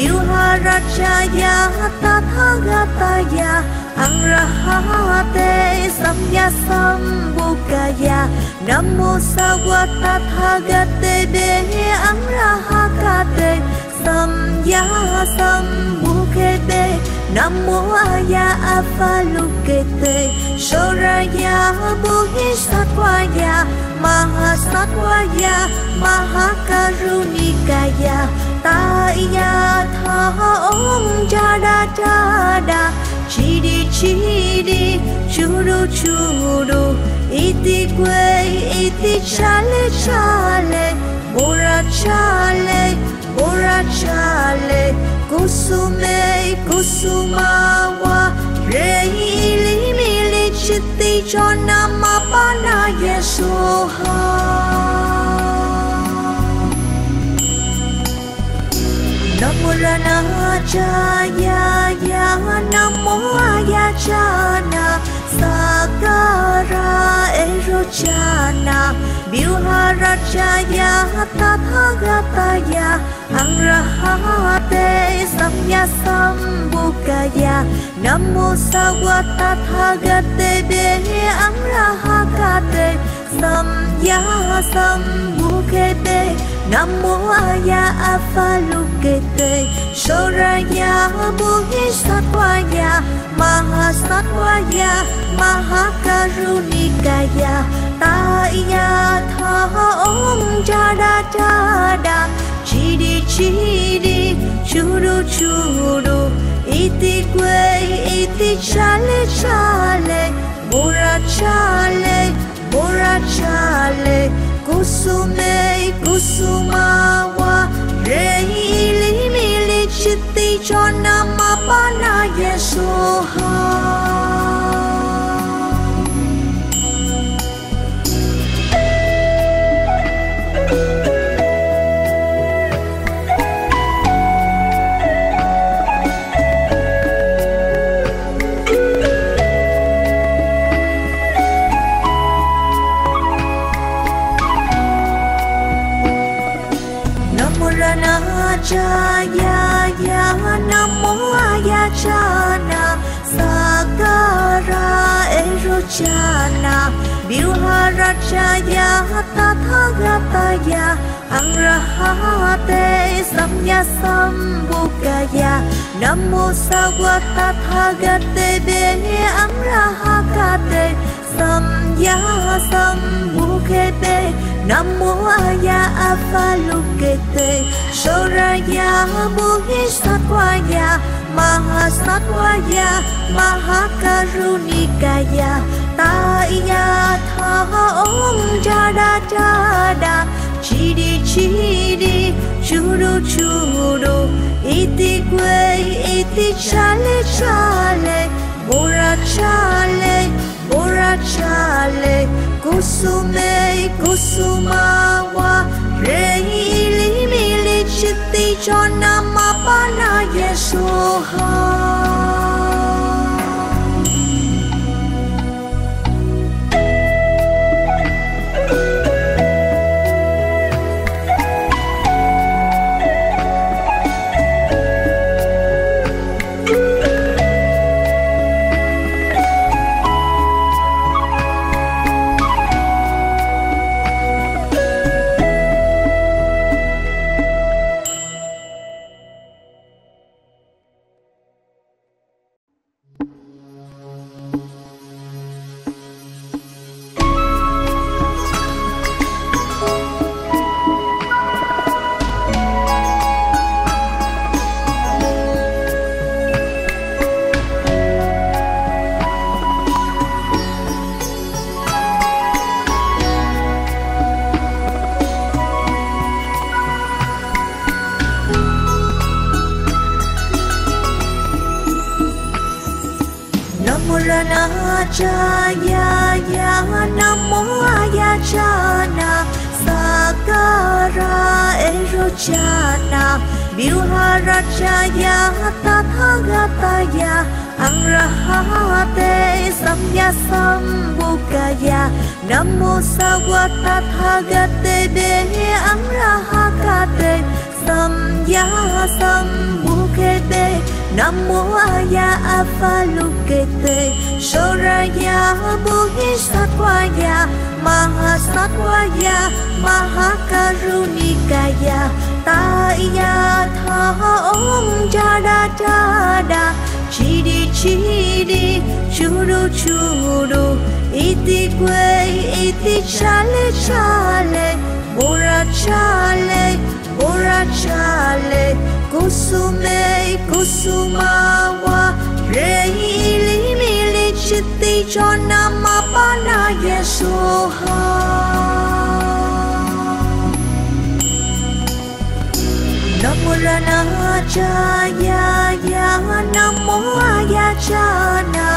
Erojana Tathagataya Angrahate Samya Sambhukaya Namo Sawatathagate Dehe Angrahakate Samya Sambhukete Namo Aya Avalukete Shoraya Bodhisattvaya Mahasattvaya Mahakarunikaya Taya Tha Om cha da cha da chi đi chi đi chu Chidi Churu Churu Iti Kwe Iti Chale Chale Bora Chale Bora Chale Kusume Kusumawa Reili Mili Chitti Chona Mapana Yesuha yesu ha. Jaya Ya Namo Ayachana Sakara Erojana Vilharajaya Tathagataya Angrahate Samya Sambukaya Namo Sawatathagate bu Angrahakate Samya Nam mô Sambukete Namo Aya Avalukete Shoraya Bodhisattvaya Mahasattvaya Mahakarunikaya Taya Tha Om Jada Jada Chidi Chidi Churu Churu Iti Kwe Iti Chale Chale Bora Chale Bora Chale Kusume Kusumawa Reili Mili Chitti Chona Mapana Yesuha Jaya Ya, Namo Ayachana Sakara Erojana Vilharajaya Tathagataya Angrahate, Samya te Namo Sawatathagate Dehe bu Samya Sambukete Namo Aya Avalukete Shoraya Bodhisattvaya Mahasattvaya Mahakarunikaya Taya Tha Om Jada Jada Chidi Chidi Churu Churu Iti Kwe Iti Chale Chale Bora Chale Bora Chale Kusume Kusumawa Reili Mili Chitti Chona Mapana Yesuha ra na. Jaya Ya ang ra ha te sam ya sam bu ga ya nam Namo Ayachana Sakara Erojana Vilharajaya Tathagataya Angrahate samya sambukaya namo sawata thagate dehe amrahakate samya sambukete namo aya avalukete shoraya buhi satwaya ya, mahakarunikaya taya tha om jada jada chidi chidi churu churu iti kwe iti chale chale bora chale bora chale, kusume kusumawa Reili mili chitti chona pana yesuha Namo Rana Jaya Ya Namo Ayachana,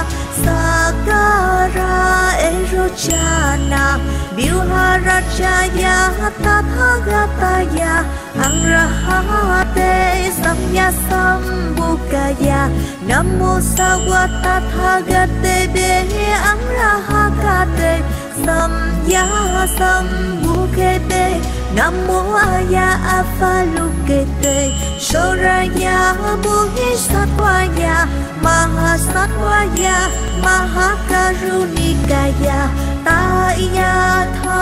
Sakara Erochana Vyuharajaya Tathagataya, Angrahate Samya Sambukaya Namo Sawatathagate Dehe Angrahakate Samya Sambukete Namo Aya Afalukete, Shoraya Buhi Satwaya Mahakarunikaya Mahakarunikaya Taya Tha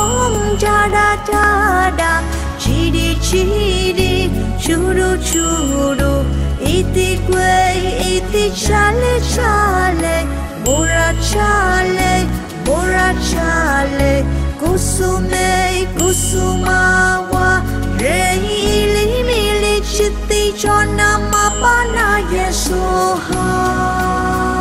Om cha da cha Jada Chidi Chidi Churu Churu Iti Kwe Iti Chale Chale Bora Chale Bora Chale Kusume Kusumawa Re ili mili chitti chona mapana Yesuha ha.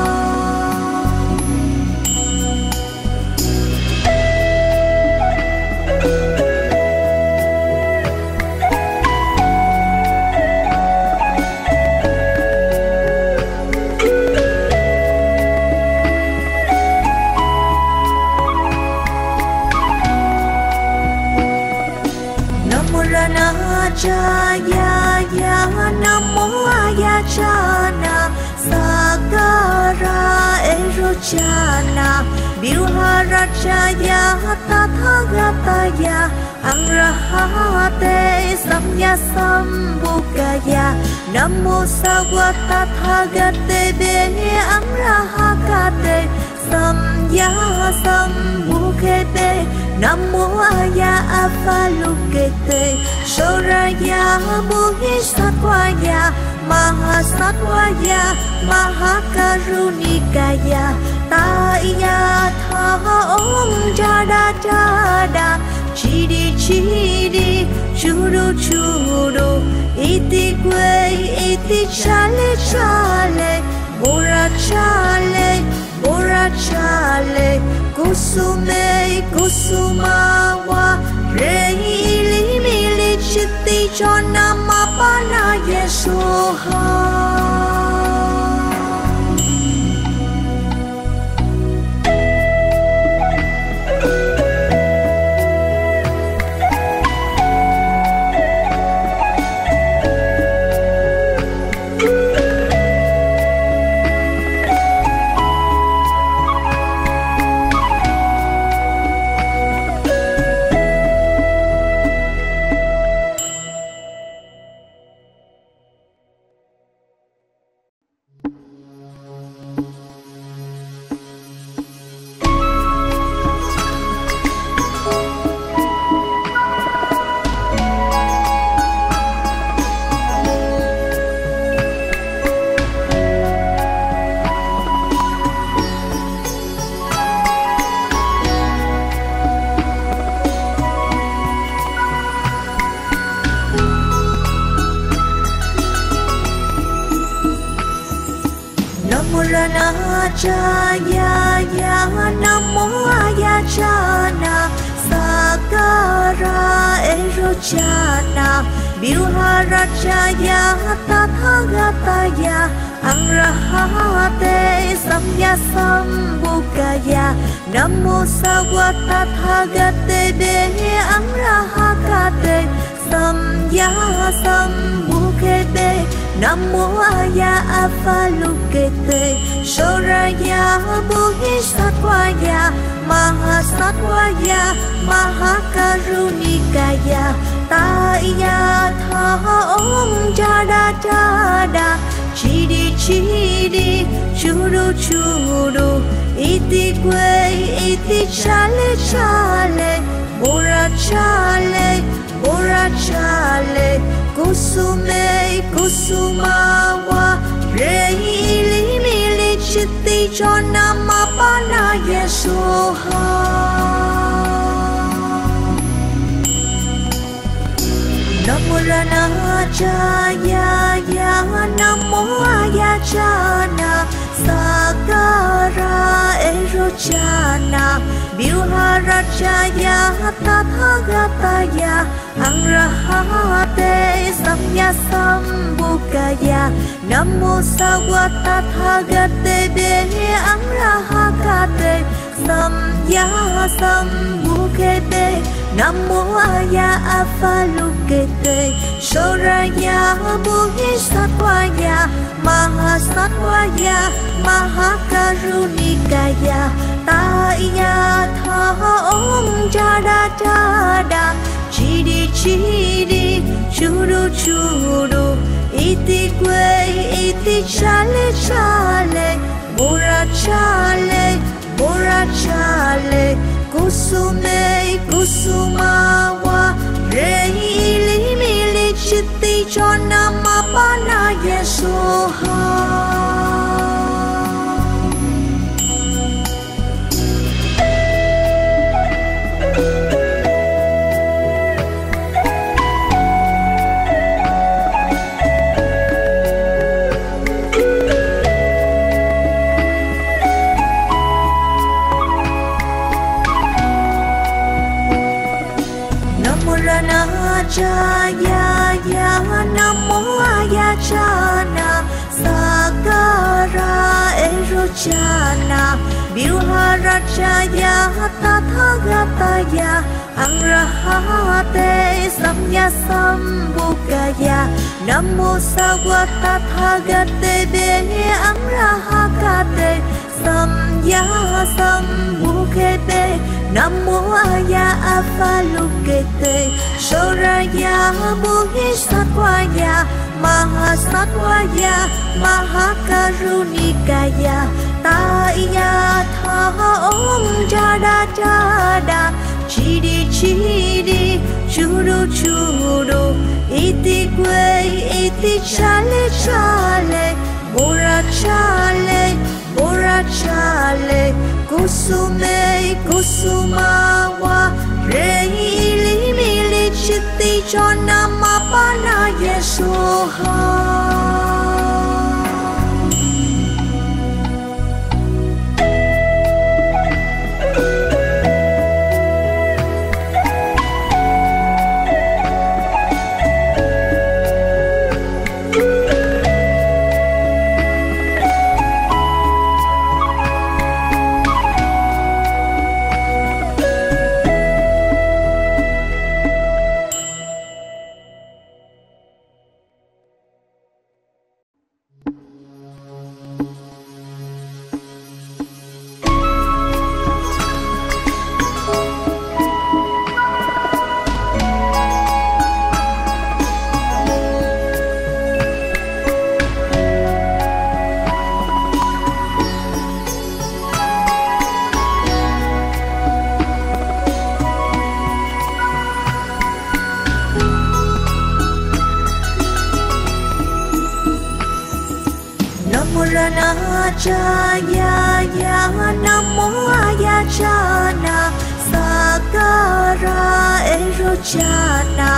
Ayachana Sakara Erochana Vyuharajaya Tathagataya Angrahate, Samya Sambukaya Namo Sawatathagate Dehe Angrahakate, Samya Sambukete Namo Aya Avalukete Shoraya Buhi Satwaya Mahasatwaya Mahakarunikaya Taya Tha Om Jada Jada Chidi Chidi Churu Churu Iti Kwe Iti Chale Chale Bora Chale Bora Chale Kusume Kusumawa Re ili mili chitti chona mapana Vyuharajaya Tathagataya Angrahate, Samya Sambukaya Namo Sawatathagate Dehe, Angrahakate, Samya Sambukete Namo Aya Avalukete Shoraya buhi satwaya mahasatwaya mahakarunikaya taya tha om chi jada chidi chidi churu churu iti kwe iti chale chale bora chale bora chale kusume kusumawa reili mili chitti chona mapana Namo Rana cha Ya Namo Ayachana Sakara Erochana Vyuharachaya Tathagataya Angrahate Samya te Namo Sawatathagate Dehe Angrahakate Samya te Namo Aya Avalukete Shoraya Buhi Satwaya Mahasatwaya Mahakarunikaya Taya Tha Om Jada Jada Chidi Chidi Churu Churu Iti Kwe Iti Chale Chale Bora Chale Bora Chale Kusume Kusumawa Reili Mili Chitti Chona Mapana yesu ha. Erochana Vyuharachaya Tathagataya Angrahate, Samya Sambukaya Namo Sawatathagate Dehe Angrahakate, Samya Sambukete Namo Aya Avalukete Shoraya Buhi Satwaya Mahakarunikaya Taya Tha Om Jada Jada Chidi Chidi Churu Churu Iti Kwe Iti Chale Chale Bora Chale Bora Chale Kusume Kusumawa Reili Mili Chitti Chona Mapana Yesuha E cha ya Ya Namo Ayachana Sakara Erochana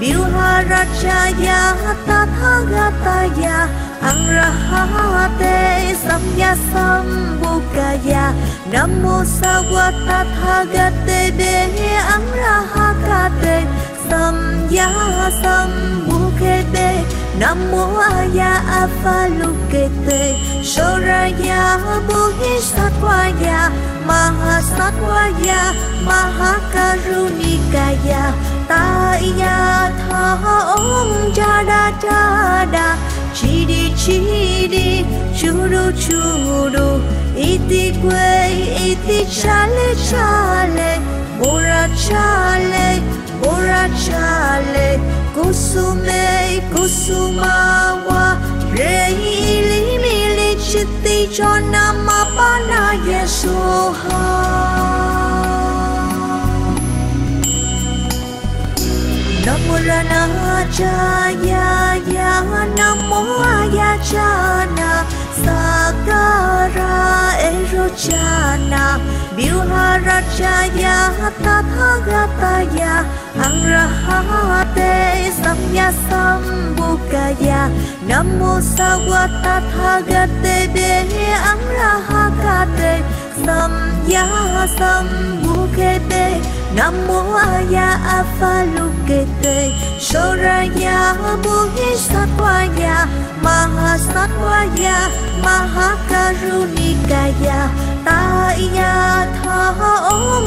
Vyuharachaya Tathagataya Angrahate Samya Sambukaya Namo Sawatathagate Dehe Angrahakate Samya Nam Sambukete Namo Aya Avalukete Shoraya Buhi Satwaya Mahasatwaya Mahakarunikaya Taya Tha Om Jada Jada, Chidi Chidi, Churu Churu, Iti quê iti chale chale bora chale bora chale, kusume kusumawa reili mili chitti chona mapana yesuha Namo Rana Jaya, Ya Namo Ayachana Sakara Erochana Vyuharajaya Tathagataya Angrahate Samya Sambhukaya Namo Sawatathagate Dehe Angrahakate Samya Sambhukete Namo Aya Afalukete Shoraya Bodhisattvaya Mahasattvaya Mahakarunikaya Taya Tha Om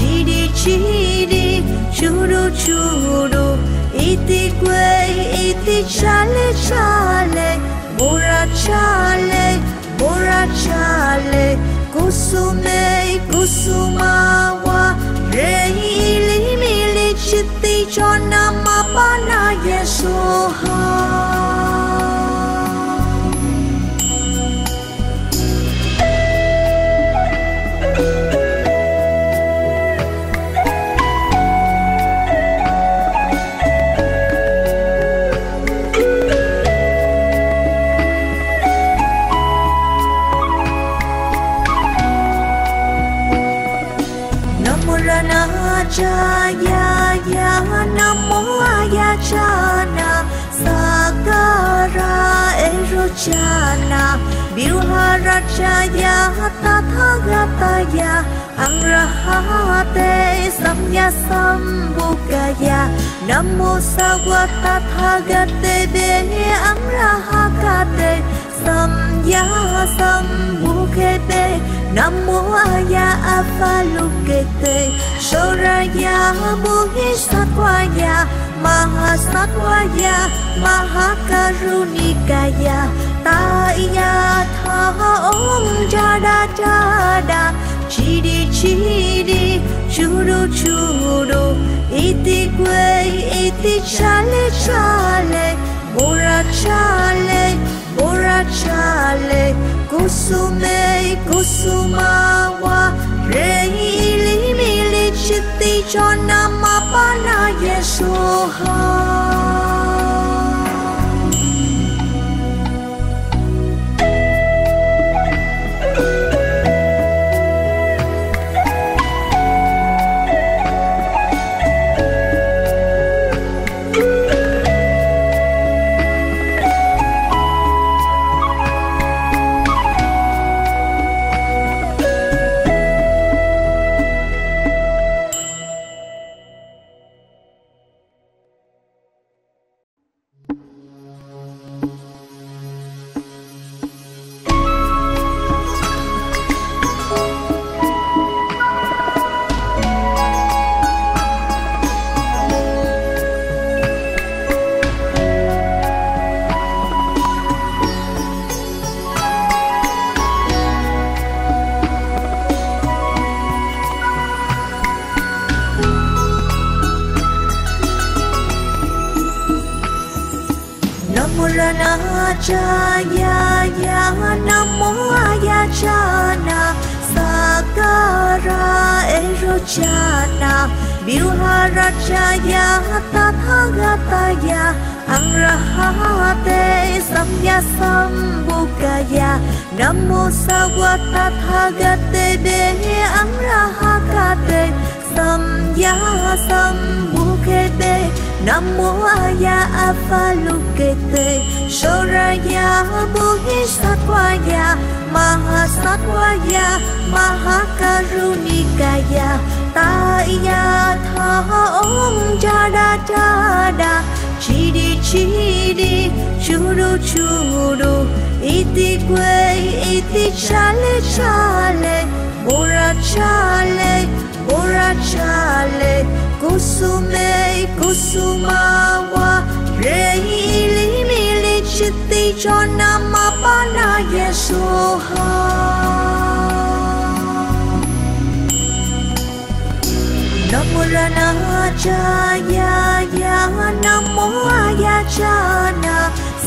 Jada đi chu đu chu đu Iti quê Iti Chale Chale, Bora Chale Bora, Chale kusume kusumawa reili mili chitti pa, na, ye soha. Ayachana Sakara Erochana Vyuharajaya Tathagataya Angrahate, Samya Sambukaya Namo Sawatathagate Dehe Angrahakate, Samya Sambukete Namo Aya Avalokete Shoraya Bodhisattvaya Mahakarunikaya, Taya Tha Om Jada Jada Chidi Chidi Churu Churu Iti quay Iti Chale Chale Bora Chale Bora Chale kusume kusumawa Reilimi mili chitti chona mapana yesuha Vyuharajaya Tathagataya Angrahate Samya Sambhukaya, Namo Sawatathagate Dehe Angrahakate Samya Sambhukete, Namo Aya Avalokete Shoraya Bodhisattvaya Mahasattvaya, Mahakarunikaya, Taya Tha Om Jada Jada Chidi Chidi, Churu Churu, Iti Kwe Iti Chale Chale Bora Chale Bora Chale kusume kusumawa reili chitti cho nam apana yesoha Namo Rana cha Ya ya Namo na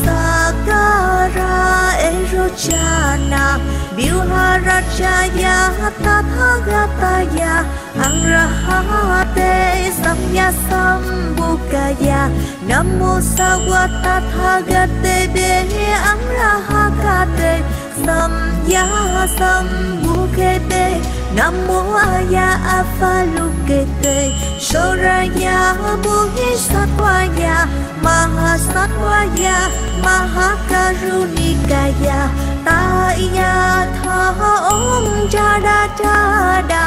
Sakara ero cha na biuhara cha Erochana Biuharachaya Tathagataya Angrahate Samya Sambukaya Namo Sawatathagate Behe Angrahakate Samya Sambukete Namo Aya afalukete Shoraya Muhisatwaya Mahasatwaya Mahakarunikaya Taya Tha Om Jada Jada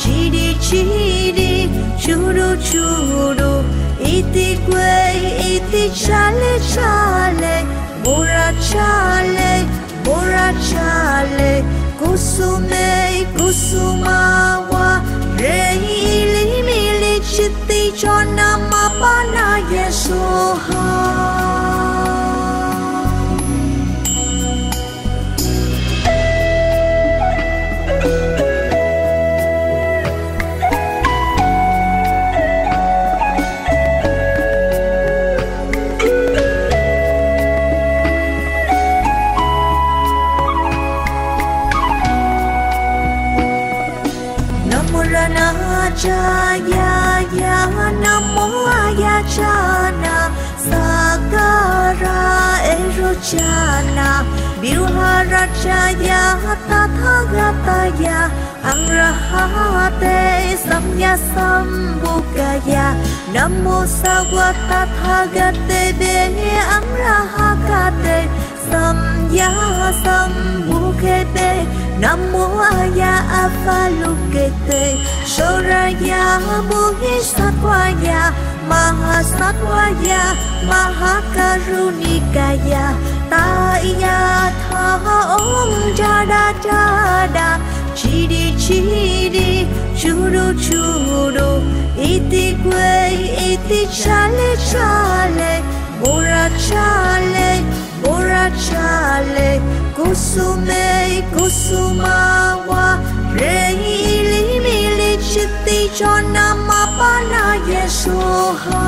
Chidi Chidi Churu Churu Iti Kwe Iti Chale Chale Bora Chale Bora Chale Kusume Kusumawa Reili Mili Chitti Chona Mapana yesu ha. Vyuharajaya Tathagataya Angrahate, Samya Sambhukaya, Namo Sawatathagate Dehe Angrahakate, Samya Sambhukete, Namo Aya Avalukete Shoraya Muhisatwaya Mahasatwaya Mahakarunikaya, Taya Tha Om Jada Jada, Chidi Chidi Churu Churu Iti Kwe Iti Chale Chale Bora Chale Bora Chale, Kusume Kusumawa Reili Mili Chitti Chona Mapana yesu ha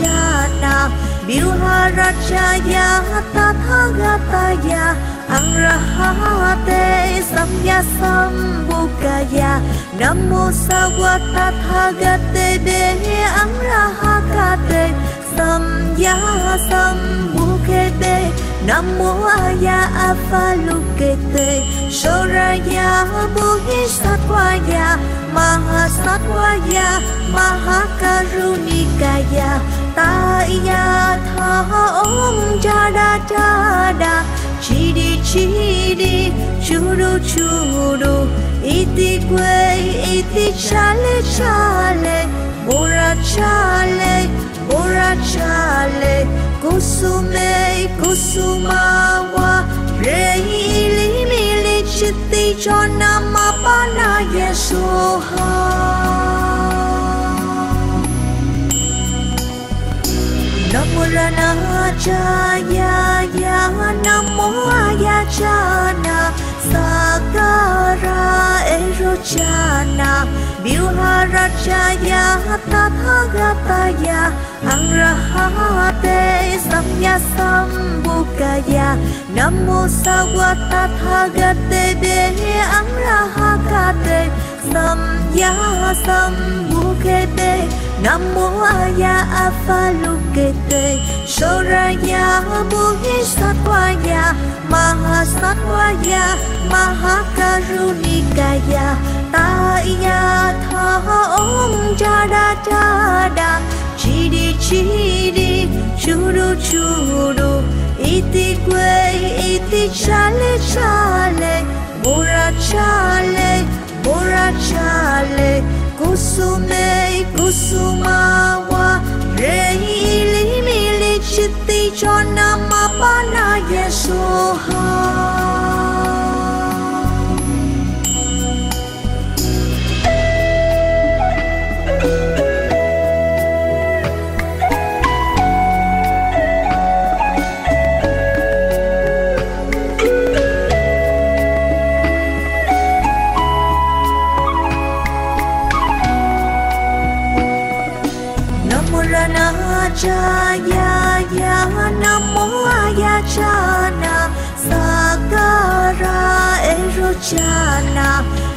biuha Vyuharajaya Tathagataya Angrahate Samya Sambhukaya, Namo Sawatathagate Dehe Angrahakate Samya Sambhukete, Namo Aya Avalukete Shoraya Muhisatwaya Mahasatwaya Mahakarunikaya Taya Tha Om Jada Jada Chidi Chidi Churu Churu Iti quê Iti Chale Chale Bora Chale Bora Chale Kusume Kusumawa Reili Mili li Chona Mapana Yesuha Namo Rana Jaya yesu ha. Ayachana Sakara Erochana Vyuha Viuharajaya Tathagataya Angrahate Samya Sambukaya Namo Sawa Tathagate Dehe Angrahakate Samya Sambukete Namo Aya Afalukete Shoraya Muhisatwaya Mahasatwaya Mahakarunikaya Taya Tha Om Jada Jada Chidi Chidi Churu Churu Iti Kwe Iti Chale Chale Bora Chale Bora Chale Kusume Kusumawa Reili Mili Chitti Chona Mapana yesu ha. Ya ya Namo Ayachana Sakara Erochana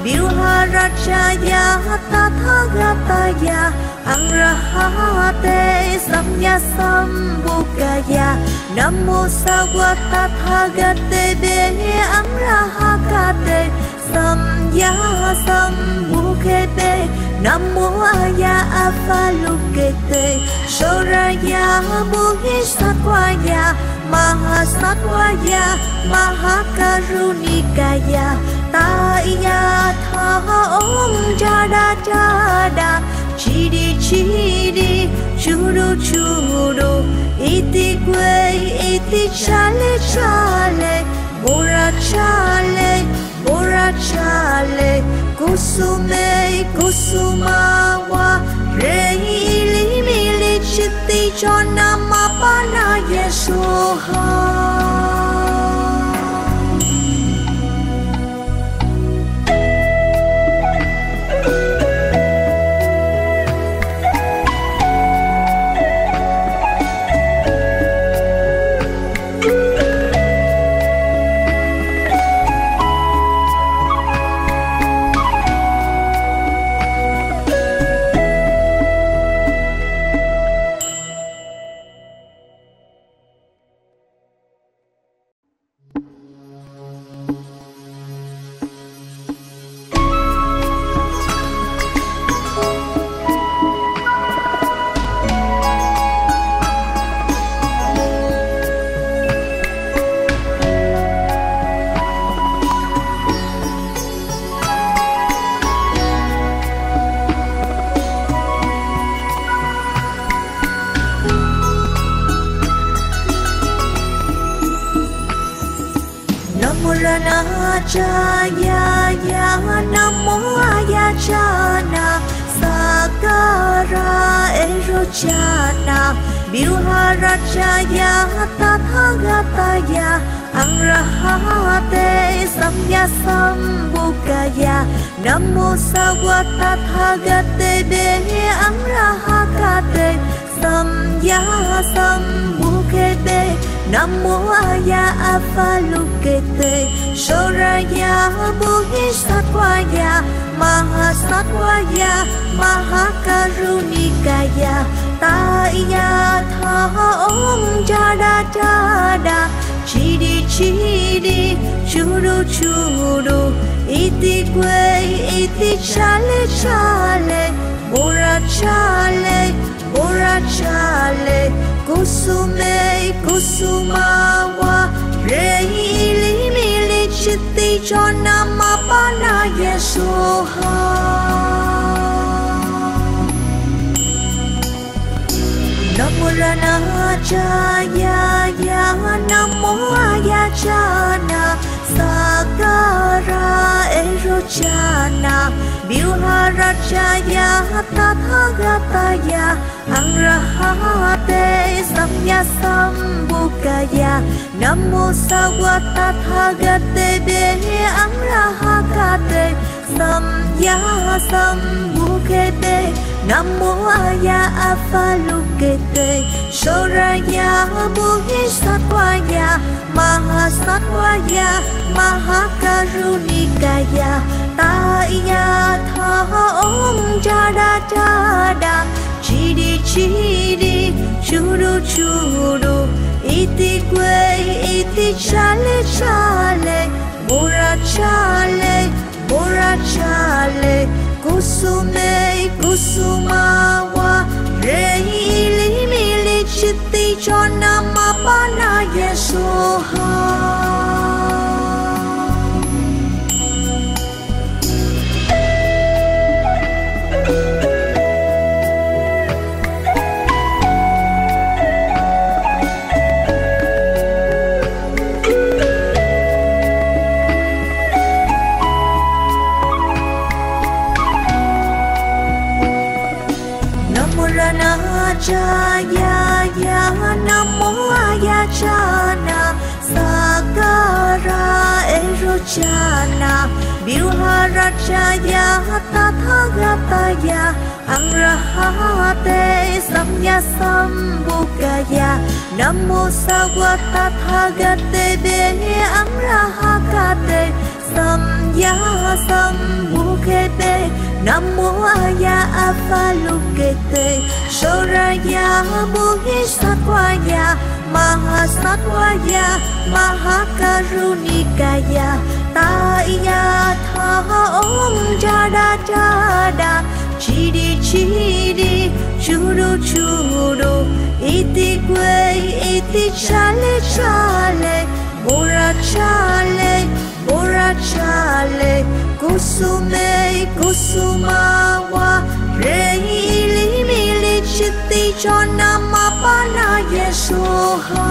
Viuharajaya Tathagataya Angrahate Samya Sambukaya Namo sawatathagate de Dehe Angrahakate Samya Nam Sambukete Namo Aya Avalukete Shoraya Muhisatwaya ya, ta Taya Tha Om Jada Jada Chidi Chidi Churu Churu Iti Kwe Iti Chale Chale cha Chale Bora Chale Kusume Kusumawa Reili Mili Chitti nama pana yesu ha. Erochana Viuharajaya Tathagataya Angrahate Samya Sambukaya Namo Sawa Tathagate Dehe Angrahakate Samya Sambukete Namo Aya Avalukete Shoraya Muhisatwaya ya, Mahakarunikaya Taya Tha Om Jada Jada Chidi Chidi Churu Churu Iti Kwe Iti Chale Chale Bora Chale Bora Chale Kusume Kusumawa Reili Mili Chitti Chona Mapana Yesoha Namurana Jaya, ya, Namo Ayachana Sakara Erochana Viuharajaya Tathagataya Angrahate Samya Sambukaya Namo sawatathagate Dehe Angrahakate Samya Sambukete Namo Aya afalukete, shoraya Buhi Satwaya Mahasatwaya Mahakarunikaya Taya Tha Om Jada Jada Chidi Chidi Churu Churu Iti Gwe Iti Chale Chale. Bora Chale Bora Chale. Kusume Kusumawa Reili Mili Chitti Chona Mapana Yesoha Erochana Viharachaya Tathagataya Angrahate Samya Sambhukaya Namo Sawatathagate Dehe Angrahakate Samya Sambukete Namo Aya Avalokite Soraya Muhi Mahasattvaya Mahakarunikaya Taya Tha Om Jada Jada Chidi Chidi Churu Churu Iti Kwe Iti Chale Chale Bora Chale Bora Chale Kusume Kusumawa Reili Mili Chitti Chona Mapana Yesoha